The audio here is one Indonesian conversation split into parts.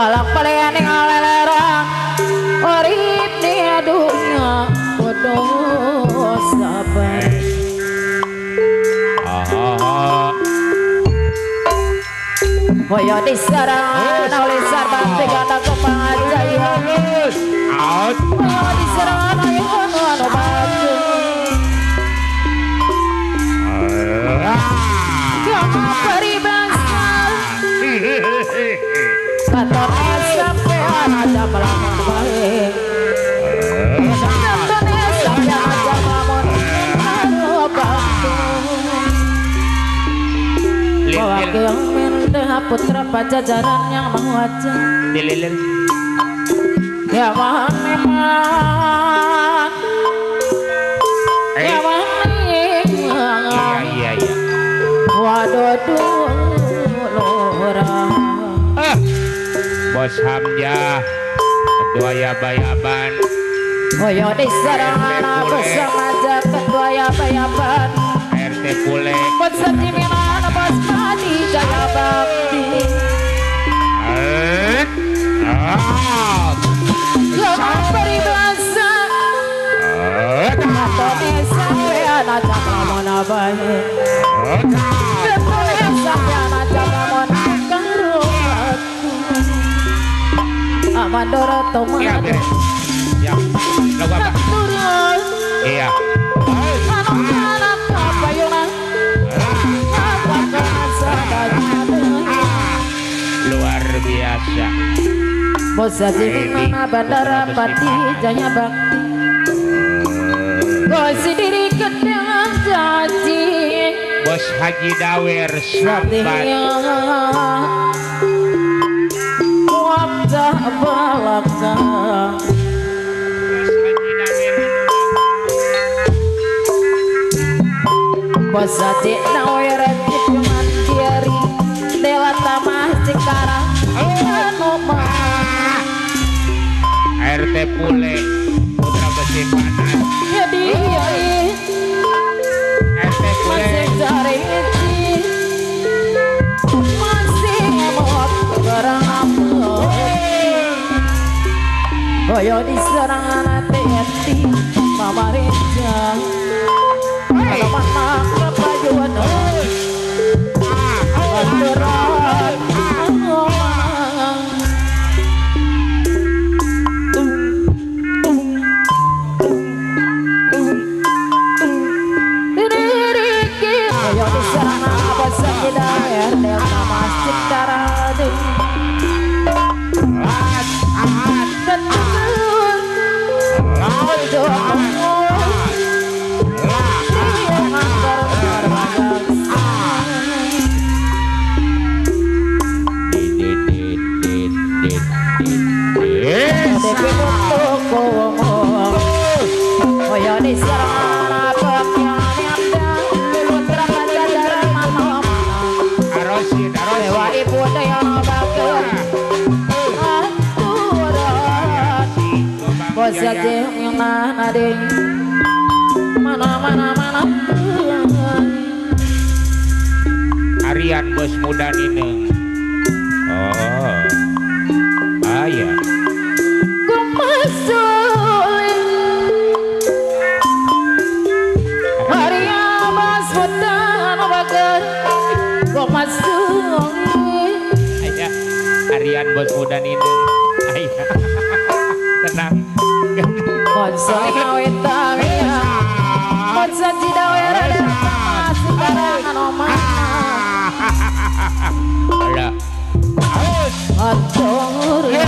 malah palening alelerang urip di dunia bodoh sabar Boyo diserang oleh sarbat tegana Mewakil mindah putra pajajaran yang mewajah lil, lil, lil. Ya Maha memang. Eh, Ya iya, memang. Iya, iya. Waduh dulura Ah, Bos Hamzah, Ketua Yabayaban, Boyo diserang anak bersama ketua ya eh, Iya, beres. Ya, lagu apa? Iya. Luar biasa. Bos mana bandara pati jaya bakti Bos Haji Dawer. Satya Wabdah Bos Haji Nawir Cuman Diari Dewa Tamah Cikarang Anu mah. RT Pule, Putra Besi Boyo diserang TNT Mama Reja Kalau mana kepajuan Banderan mana mana mana Arian bos muda Nineng. Oh. Ah ya. ku masukin hari abas mudan bagar ku masukin Aya. Arian bos muda Nineng. Aya. Tenang. Konsol ngawetang ya konsol cidawera dan omah mana. Akin noya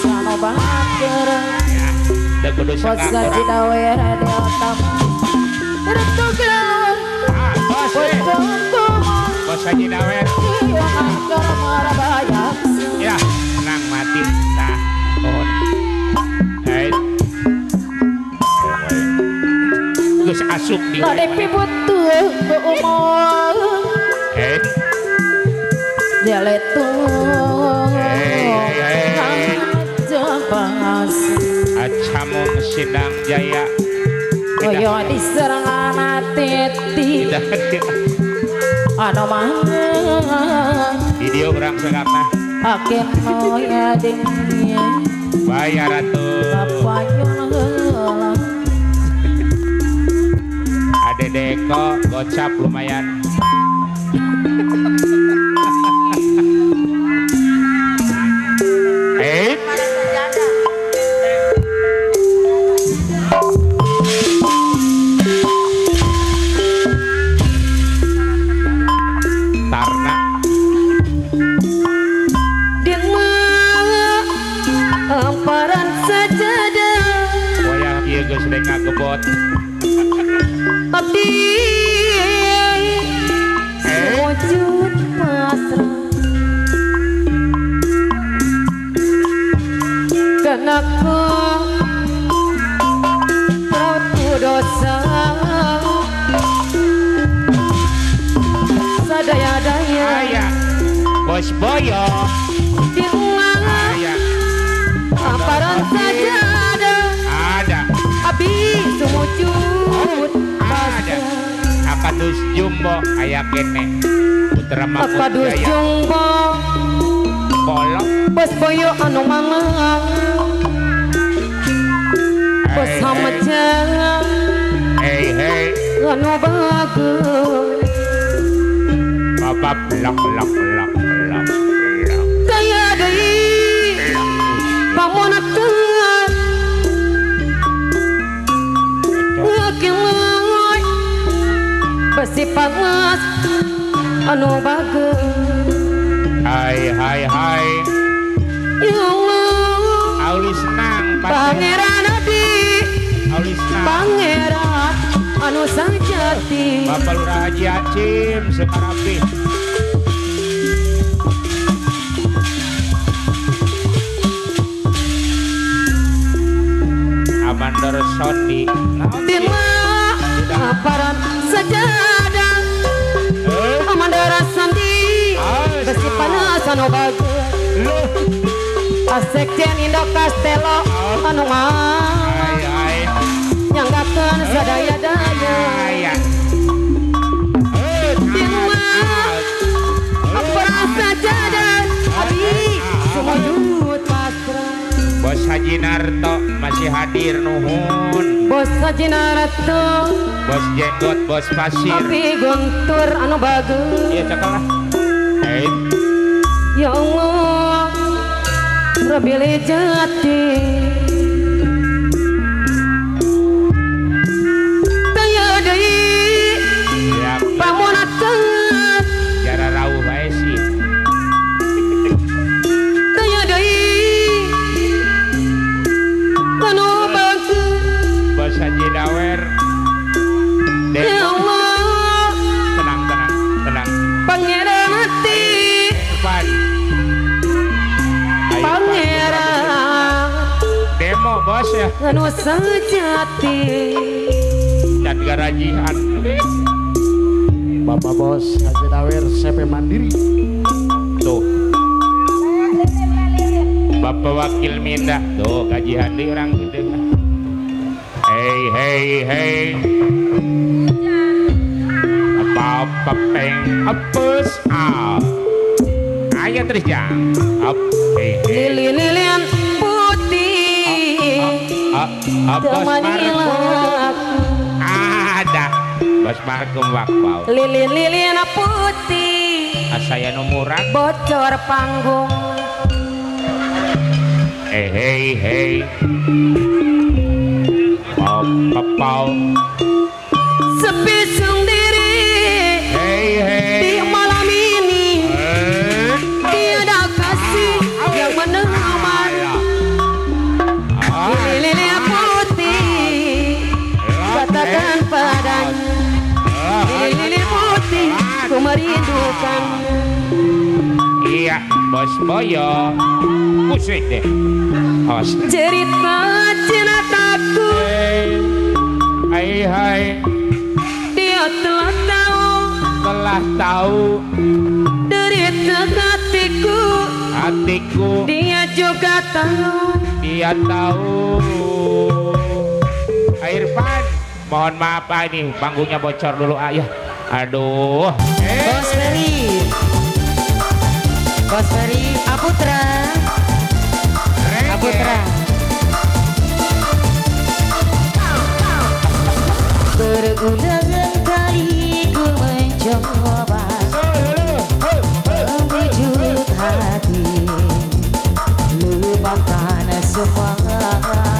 Sano cidawera otam Rito gelor Ah, ngangkar marabayak Ya, tenang mati. Nah, pohon. Eh. Gus asup di. Lade pibutuh ke umur Eh. Jaletung Hey, hey, hey. Jabas Acamung Sindang Jaya Koyo diserang titi Tidak Anu mana Video orang sekarang. Akin moya dingnya Bayar ratu. Ade deko gocap lumayan Bos Boyo. Dengan Aya Amparan sajadah Ada? Abi sumujud Ada. Akadus Jumbo? Aya kene Putra Apa Mahmud dus Jaya jumbo? Polok Bos boyo anu mamang Bos Hei, hamajang Hei hei Anu bagus. Bapak lok lok lok lok panas anu bagus hai hai hai. Ya Allah Auli senang pangeran hati Auli senang pangeran anu sanjati Bapak Lurah Haji Acim separapi. Sih? Bila aparat sajadah Amandara Sandi Besi senang. panas anu bagus Loh. Asekjen Indo Castello anu mah Bos Haji Narto masih hadir nuhun. Bos Sajinaratu Bos Jenggot, Bos Pasir. Abi guntur anu bagus. Iya cakal lah. Eh, Ya Allah Rabili jati Anu sejati. Dan garajihan Bapak Bos Haji Dawer CP Mandiri. Tuh. Bapak Wakil Minda. Tuh gajihan di orang gede Hei hei hei. Apa apa peng Apes ah Ayo terus jang. Up hei hei. Putih Ah, ah, Bos Temani Markum laku Ada Bos Markum Wakpau Lilin-lilin putih Asaya numurak Bocor panggung. Hei hei hei Pau pau kan Iya bos boyo. Musik deh. Bos Cerita cinataku Hai hai. Dia telah tahu. Telah tahu. Dari hatiku. Hatiku. Dia juga tahu. Dia tahu. Irfan. Mohon maaf ah, ini panggungnya bocor dulu ayah aduh. Eh. Mas Ferry Mas Ferry Aputra. Aputra. Berulangan kali ku mencoba. Membujuk hati Lupakan semua.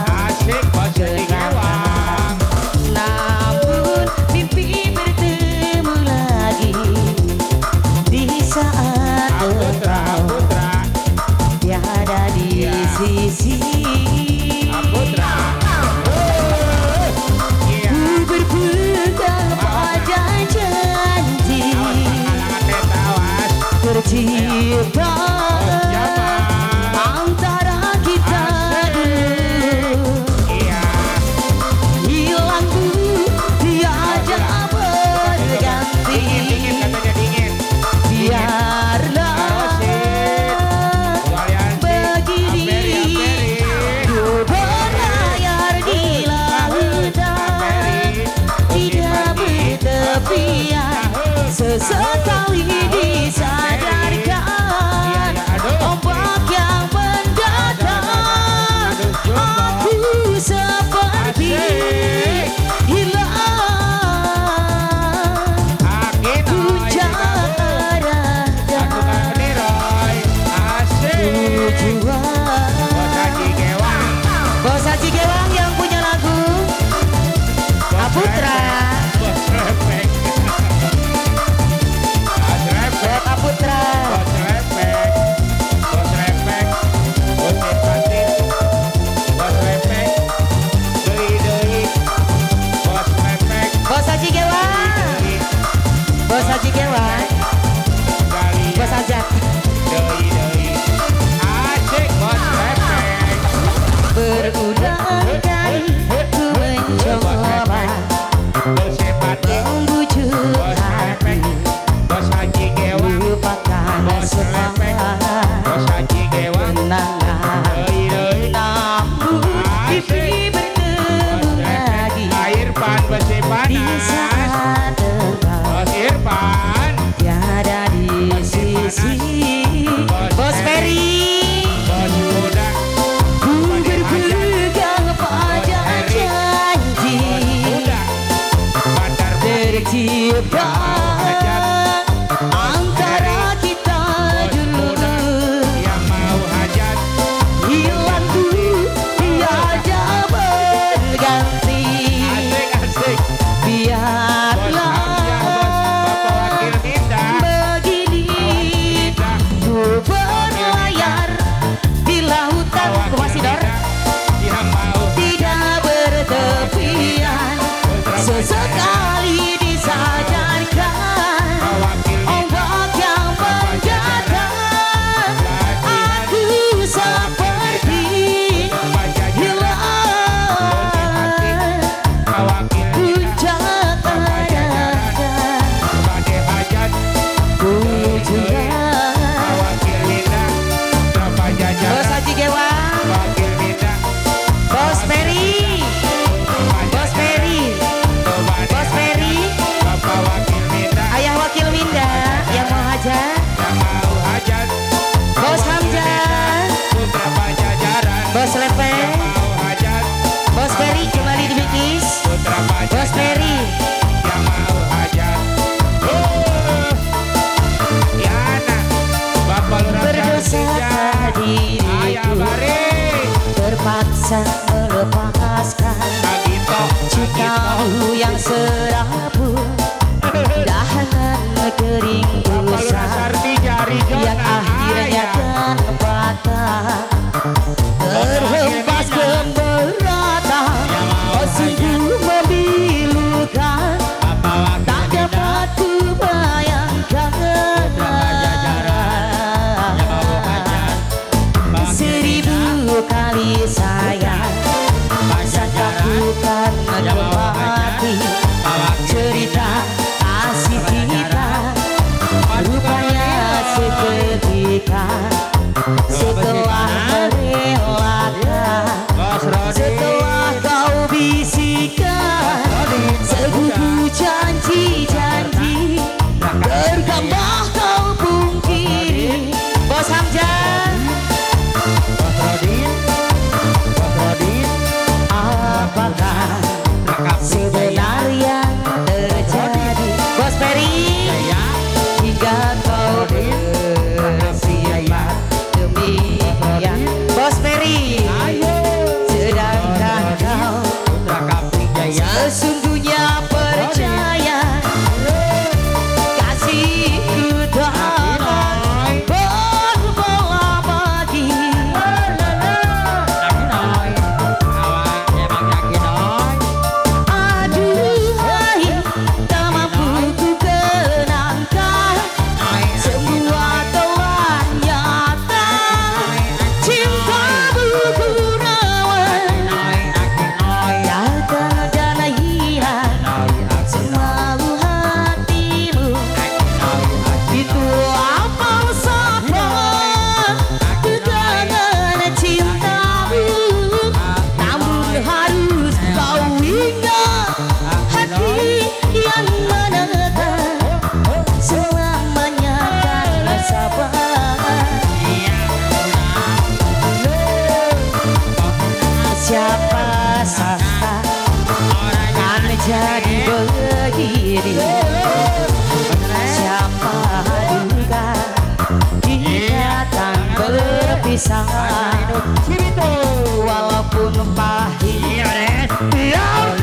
色早已さ bisa Walaupun pahit Biarpun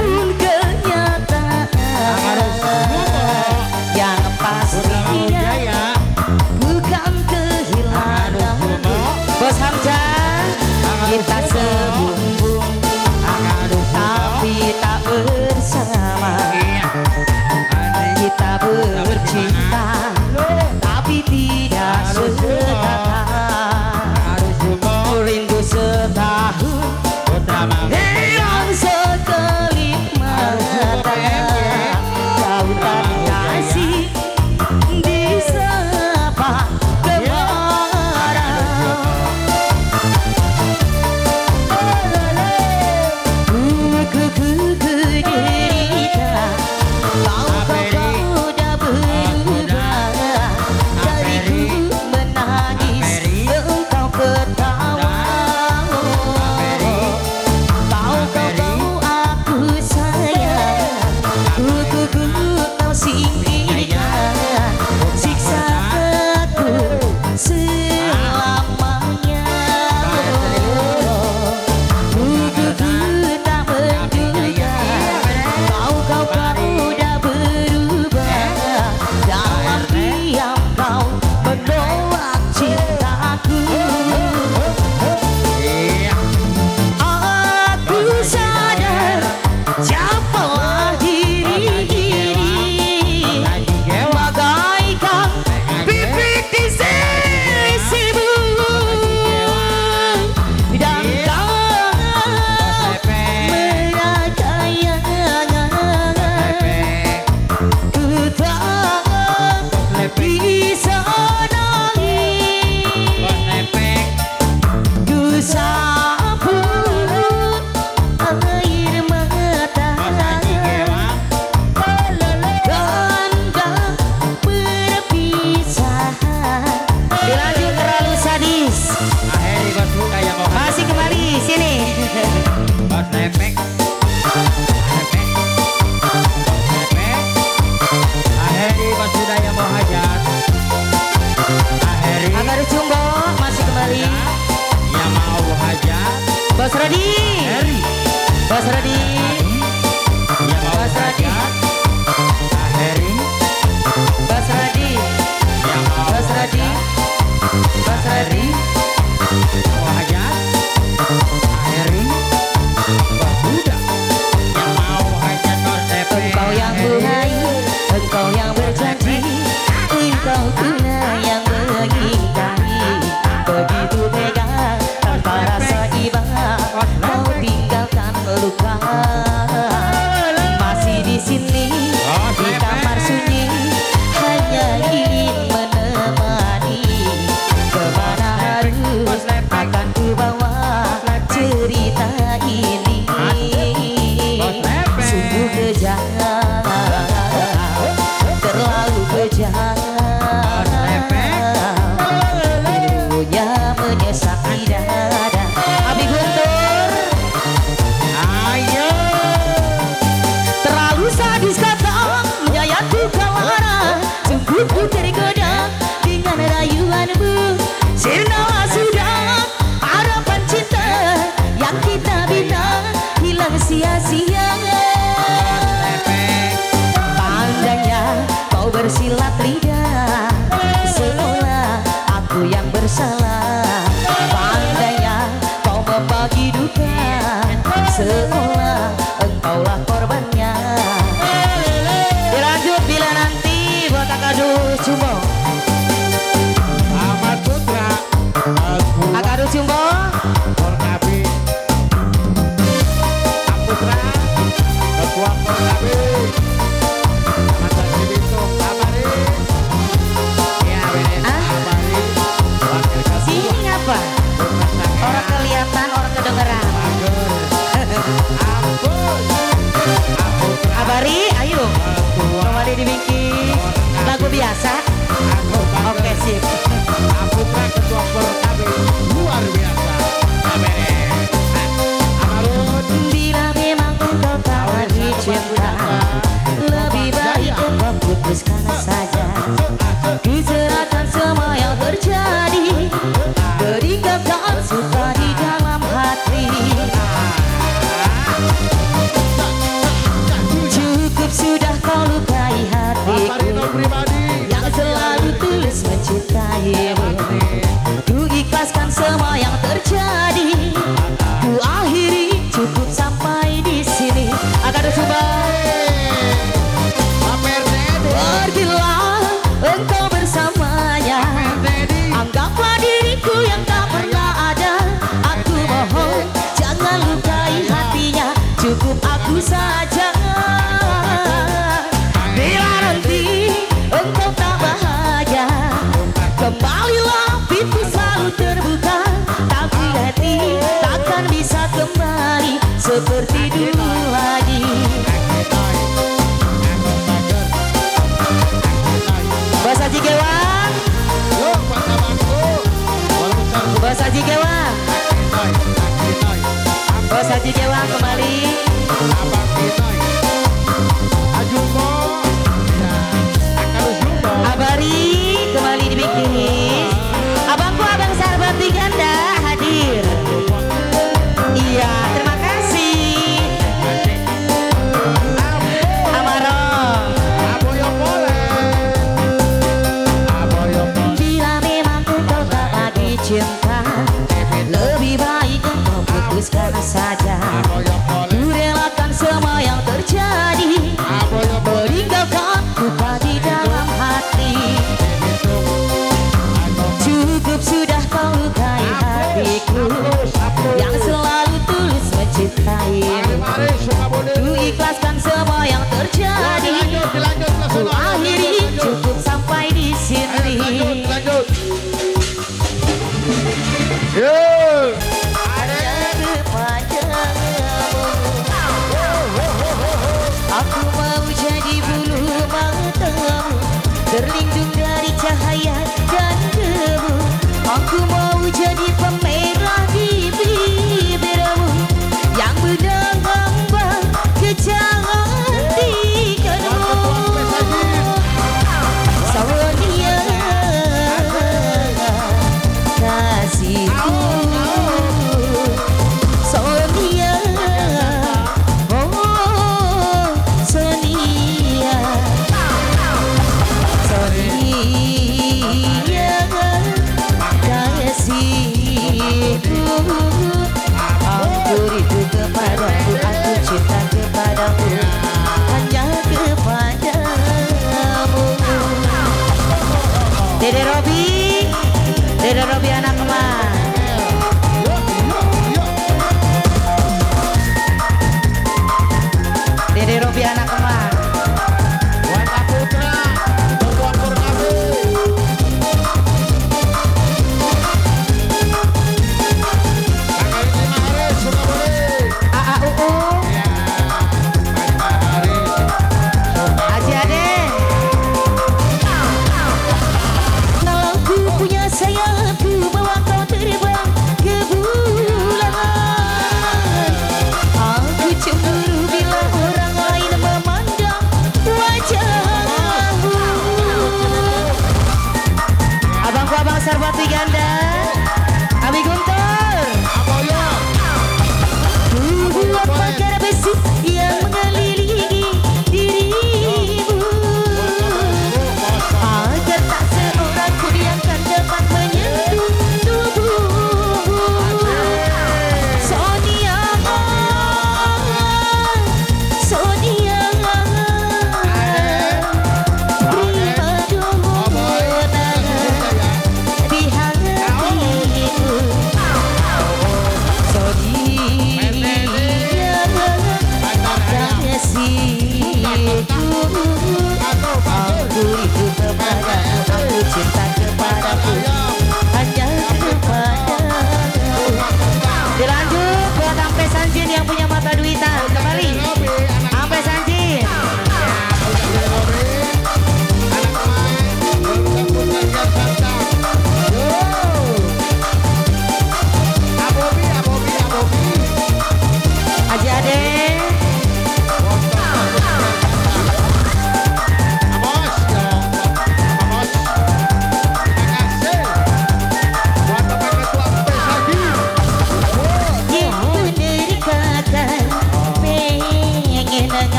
biasa. Oke sip Bos Haji Gewang Bos Haji Gewang kembali What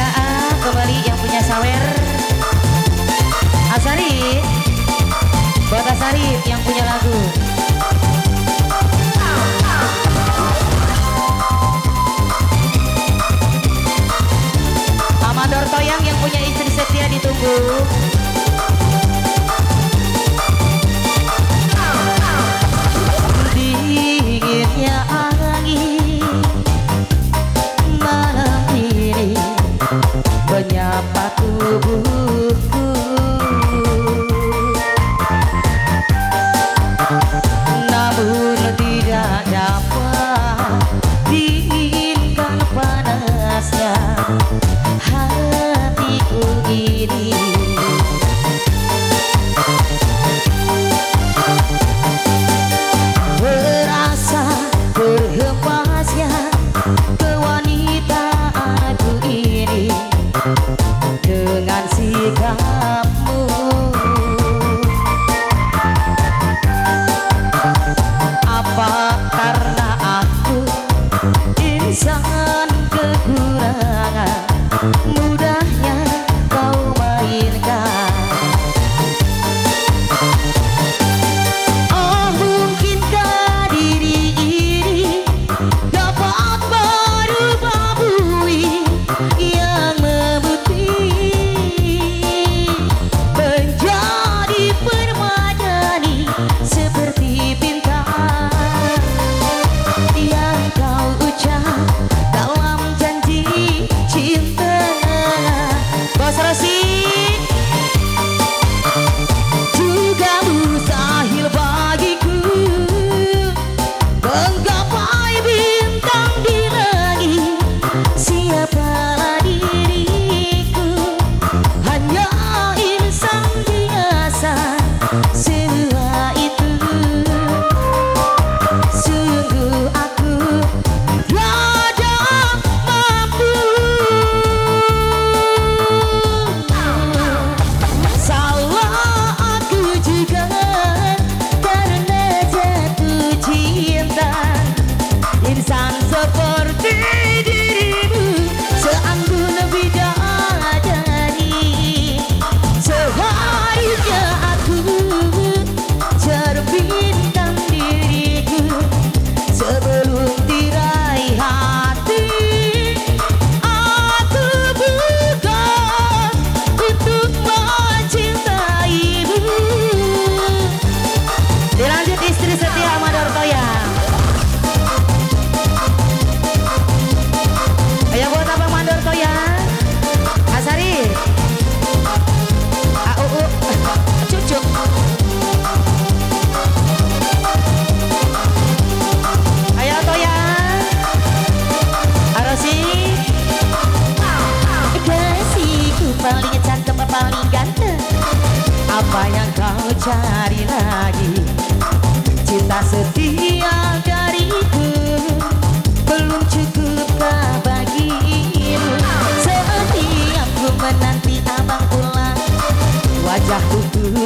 A kembali yang punya sawer. Asari. Buat Asari yang punya lagu. Amador Toyang yang punya istri setia ditunggu. Dinginnya apa tubuhku?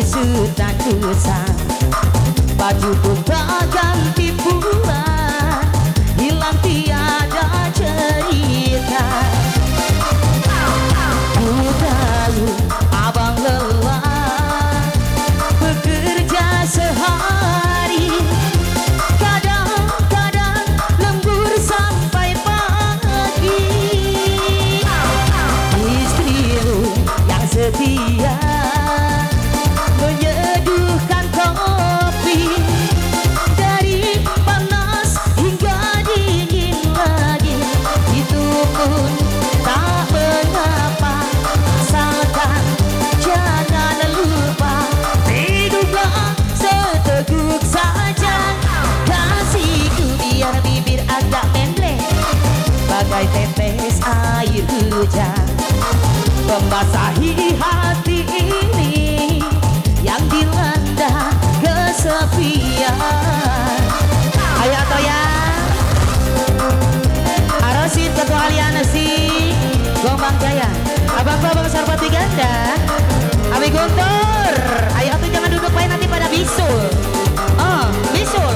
sudah dosa Baju pun hujan Membasahi hati ini Yang dilanda kesepian. Ayo Toya. Arosit ketua aliansi Gombang Jaya. Abang-abang sarpati ganda. Abi Guntur. Ayo tuh jangan duduk main nanti pada bisul. Oh bisul.